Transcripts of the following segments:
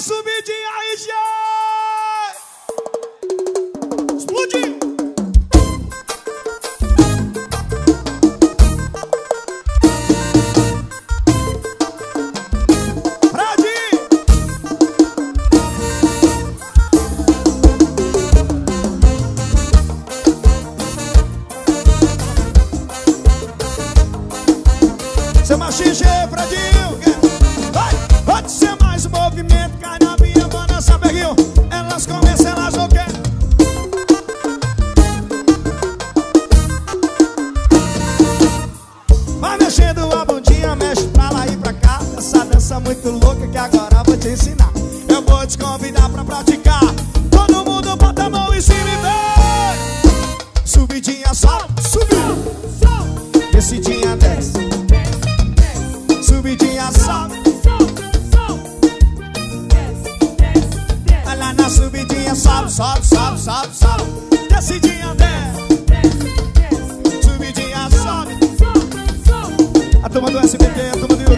na subidinha aí, já! Explodiu! Seu machinche, Fredinho muito louca que agora vou te ensinar. Eu vou te convidar pra praticar. Todo mundo bota a mão em cima e vem Subidinha, sobe, subiu. Descidinha, desce. Subidinha, sobe. Olha na subidinha, sobe, sobe, sobe, sobe, sobe. Descidinha, desce. Subidinha, sobe. A turma do SBT, a turma do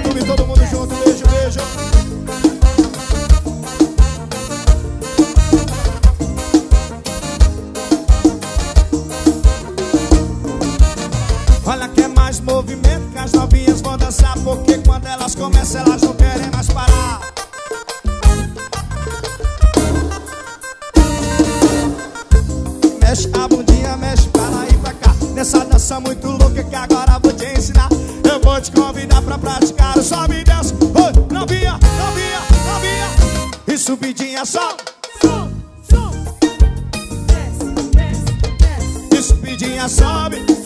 Olha que é mais movimento que as novinhas vão dançar Porque quando elas começam elas não querem mais parar. Mexe a bundinha, mexe pra lá e pra cá. Nessa dança muito louca que agora vou te ensinar. Eu vou te convidar pra praticar. O sobe e desce Oi, novinha, novinha, novinha. E subidinha, sobe Subidinha, sobe